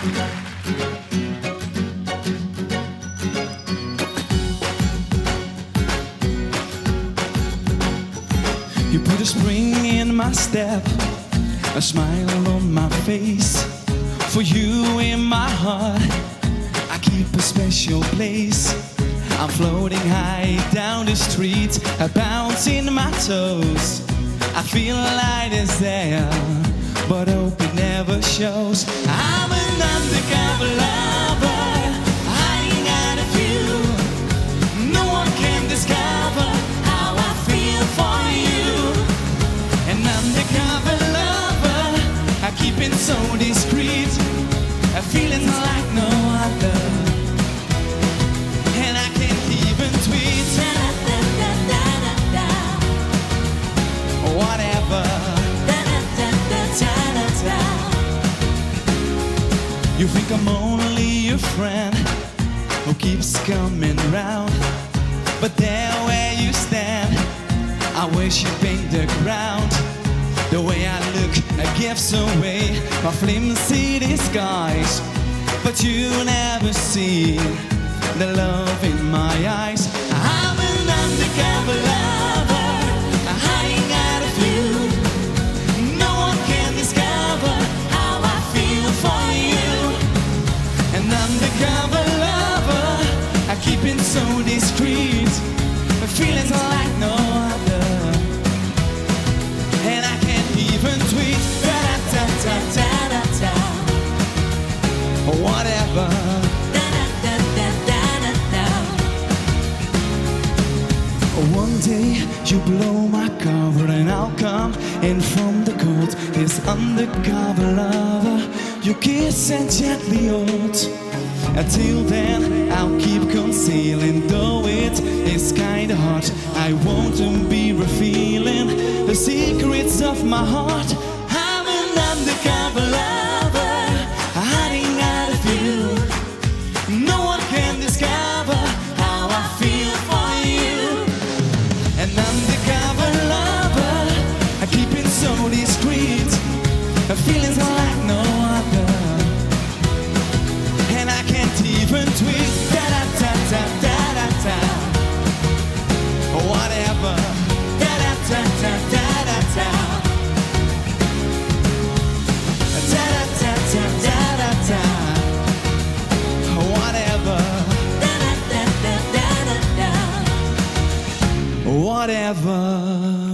You put a spring in my step, a smile on my face. For you in my heart, I keep a special place. I'm floating high down the street, I bounce in my toes. I feel light as air, but hope it never shows. I'm an You think I'm only your friend who keeps coming round. But there where you stand, I wish you'd paint the ground. The way I look, I gives away my flimsy disguise. But you never see the love can't even tweet. Da-da-da-da-da-da-da. Whatever. One day you blow my cover and I'll come in from the cold. This undercover lover, you kiss and gently hold. Until then, I'll keep concealing, the secrets of my heart. I'm an undercover lover, hiding out of you. No one can discover how I feel for you. An undercover lover, I keep it so discreet. Feelings like no other, forever.